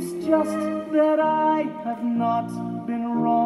It's just that I have not been wrong.